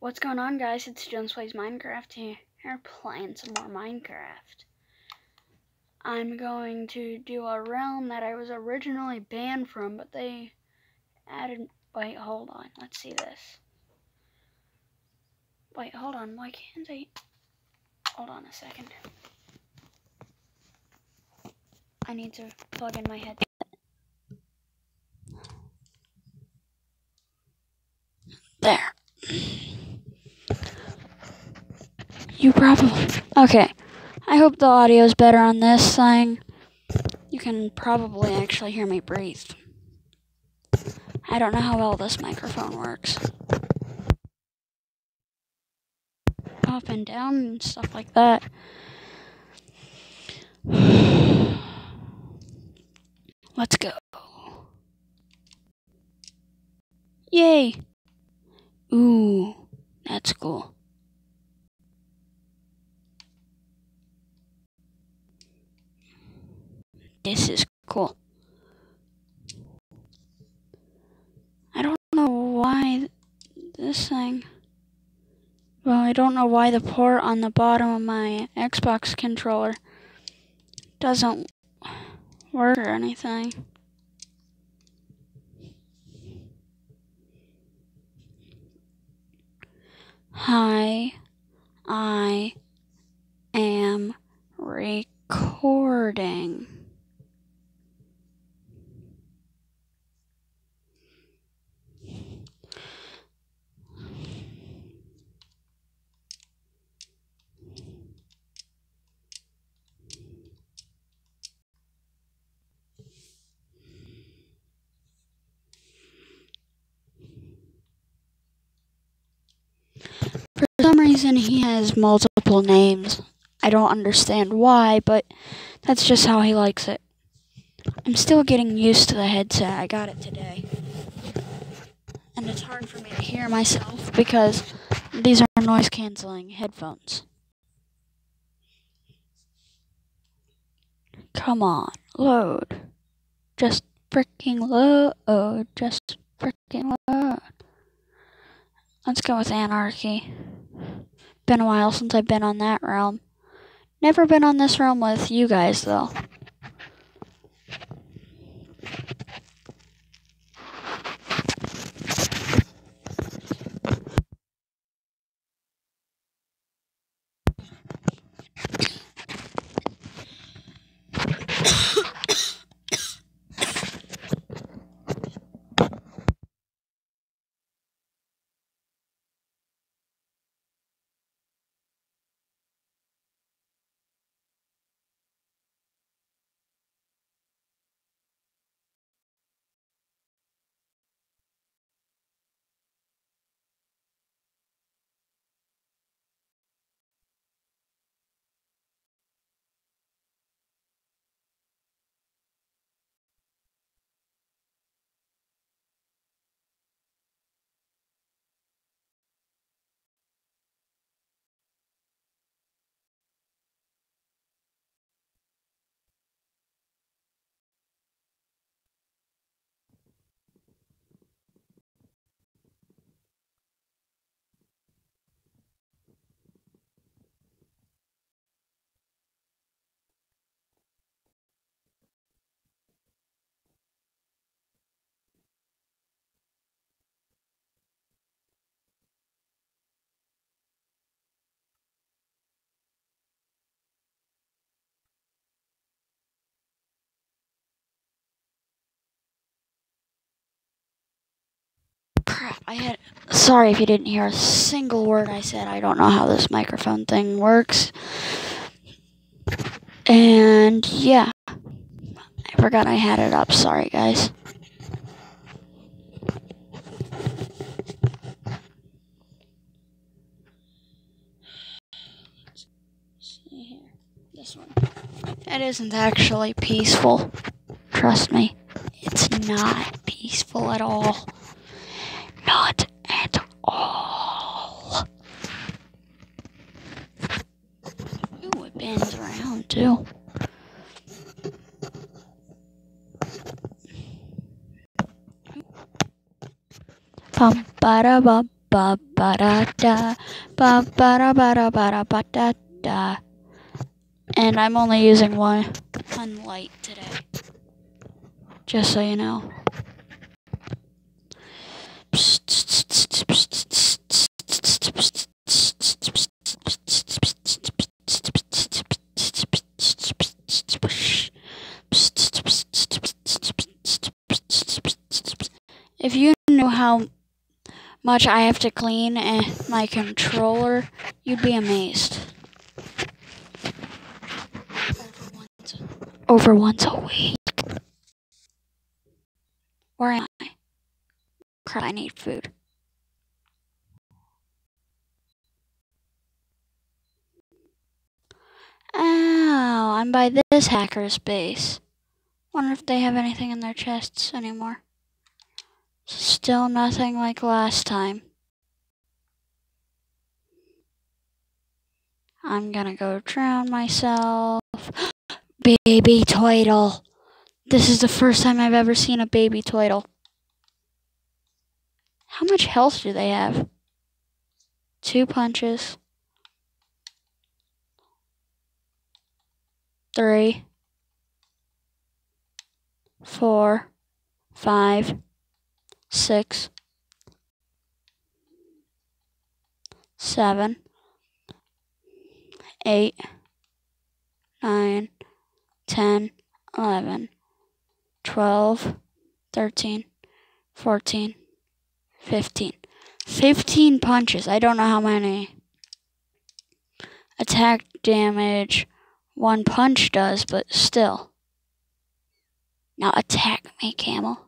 What's going on, guys? It's Jones Plays Minecraft here. Here playing some more Minecraft. I'm going to do a realm that I was originally banned from, but they added. Wait, hold on. Let's see this. Wait, hold on. Why can't I? Hold on a second. I need to plug in my head. There. You probably. Okay. I hope the audio is better on this thing. You can probably actually hear me breathe. I don't know how well this microphone works. Up and down and stuff like that. Let's go. Yay! Ooh, that's cool. This is cool. I don't know why this thing. Well, I don't know why the port on the bottom of my Xbox controller doesn't work or anything. Hi, I am recording. For some reason, he has multiple names. I don't understand why, but that's just how he likes it. I'm still getting used to the headset. I got it today. And it's hard for me to hear myself because these are noise canceling headphones. Come on, load. Just freaking load. Just freaking load. Let's go with Anarchy. Been a while since I've been on that realm. Never been on this realm with you guys, though. Crap, I had. Sorry if you didn't hear a single word I said. I don't know how this microphone thing works. And yeah. I forgot I had it up. Sorry, guys. See here. This one. It isn't actually peaceful. Trust me. It's not peaceful at all. Not at all. Ooh, it bends around too. Bum ba da bum ba ba da da ba ba da ba da ba da ba da da. And I'm only using one one light today. Just so you know. If you knew how much I have to clean my controller, you'd be amazed. Over once a week. Where am I? I need food. Ow, I'm by this hacker's base. Wonder if they have anything in their chests anymore. Still nothing like last time. I'm gonna go drown myself. baby turtle. This is the first time I've ever seen a baby turtle. How much health do they have? Two punches. Three. Four. Five. Six, seven, eight, nine, ten, eleven, twelve, thirteen, fourteen, fifteen. Fifteen punches. I don't know how many attack damage one punch does, but still. Now attack me, camel.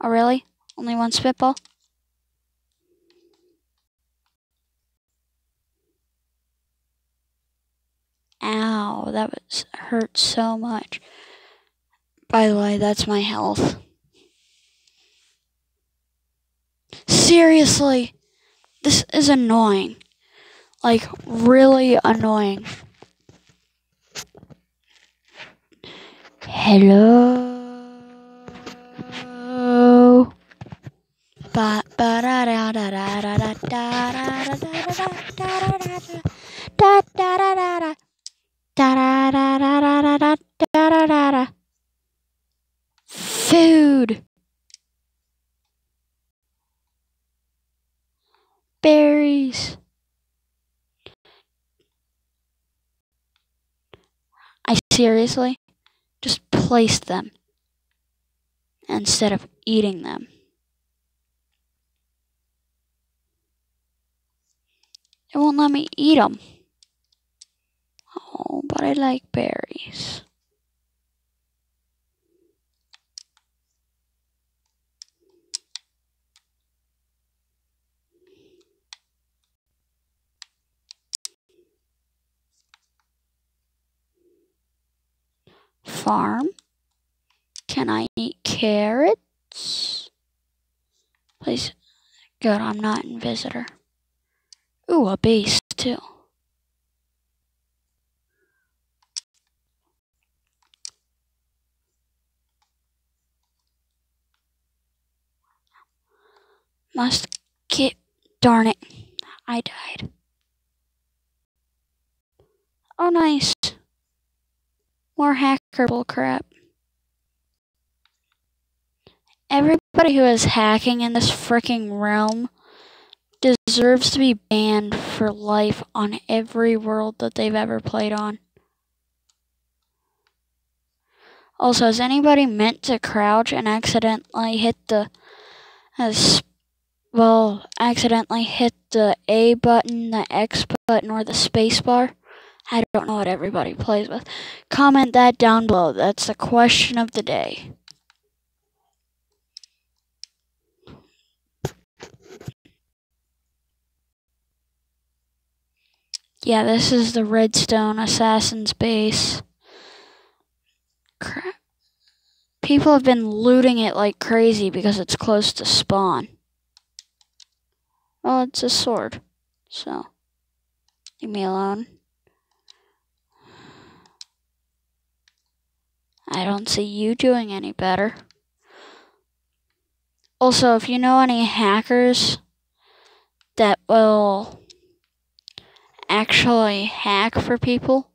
Oh, really? Only one spitball? Ow, that was hurt so much. By the way, that's my health. Seriously, this is annoying. Like, really annoying. Hello? Ba ba da da da da da da da da da da da da da da da da Food. Berries. I seriously just placed them instead of eating them. It won't let me eat them. Oh, but I like berries. Farm. Can I eat carrots? Please. Good, I'm not in visitor. Ooh, a base too. Must get, darn it, I died. Oh, nice. More hacker bull crap. Everybody who is hacking in this freaking realm deserves to be banned for life on every world that they've ever played on. Also, has anybody meant to crouch and accidentally hit the uh, as well, accidentally hit the A button, the X button, or the space bar? I don't know what everybody plays with. Comment that down below. That's the question of the day. Yeah, this is the Redstone Assassin's base. Crap. People have been looting it like crazy because it's close to spawn. Well, it's a sword, so leave me alone. I don't see you doing any better. Also, if you know any hackers that will actually hack for people,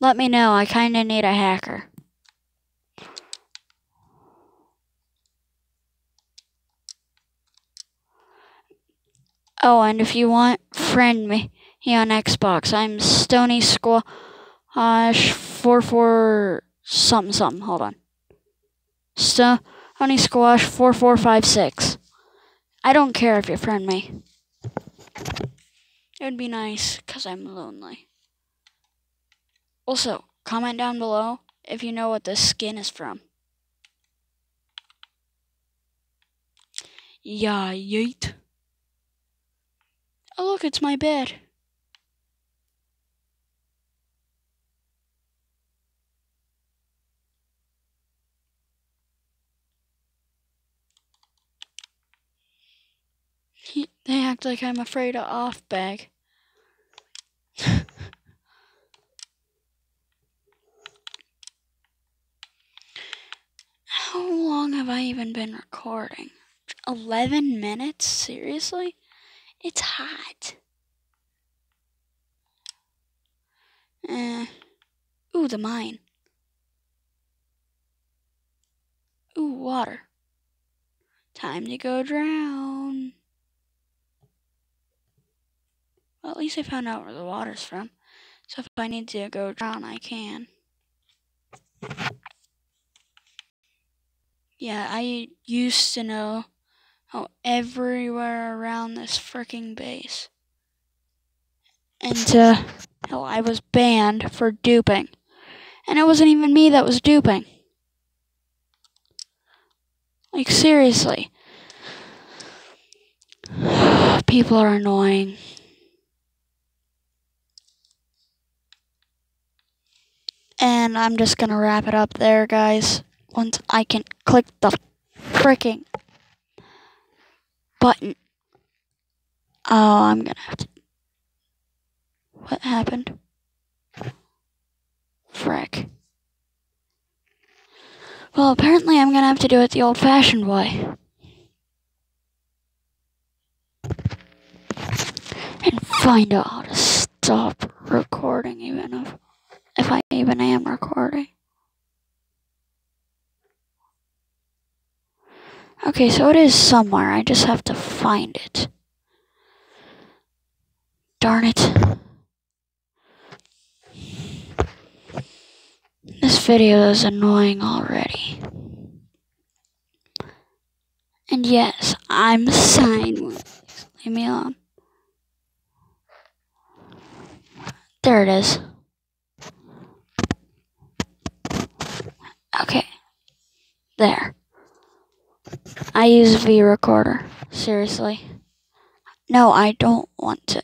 let me know. I kind of need a hacker. Oh, and if you want, friend me on Xbox. I'm Stony Squash four four something something. Hold on. So, Stony Squash four four five six. I don't care if you friend me. It would be nice because I'm lonely. Also, comment down below if you know what this skin is from. Yeah, yeet. Oh, look, it's my bed. Like I'm afraid of off bag. How long have I even been recording? 11 minutes? Seriously? It's hot. Eh. Ooh, the mine. Ooh, water. Time to go drown. Well, at least I found out where the water's from. So if I need to go drown, I can. Yeah, I used to know how everywhere around this freaking base. And, uh, hell, I was banned for duping. And it wasn't even me that was duping. Like, seriously. People are annoying. And I'm just gonna wrap it up there, guys. Once I can click the freaking button. Oh, I'm gonna have to. What happened? Frick. Well, apparently I'm gonna have to do it the old fashioned way. And find out how to stop recording, even if, even I am recording. Okay, so it is somewhere. I just have to find it. Darn it. This video is annoying already. And yes, I'm sideways. Leave me alone. There it is. Okay. There. I use V recorder. Seriously. No, I don't want to